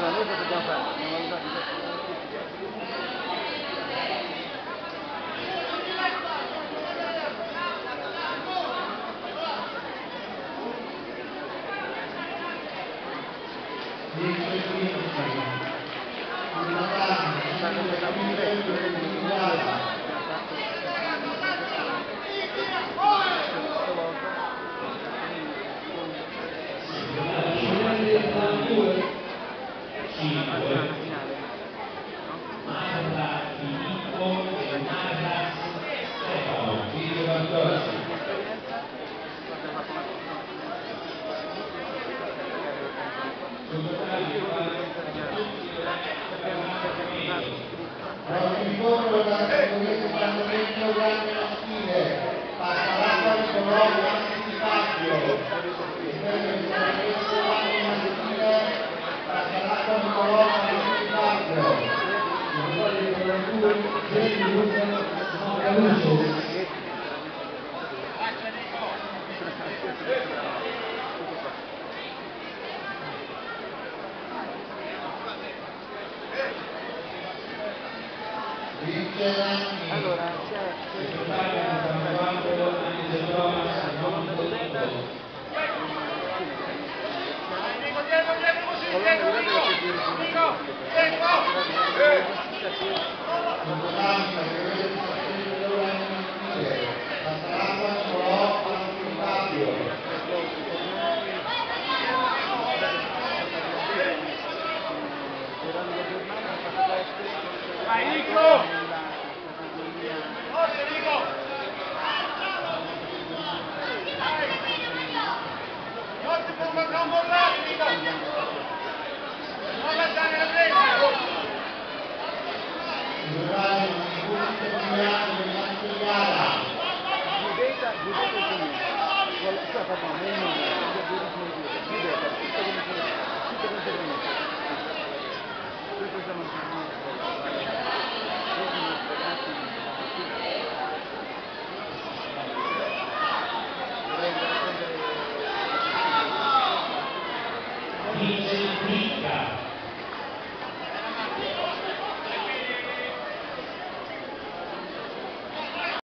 ら見せてください。Thank mm -hmm. you. Allora, Vamos lá! Grazie.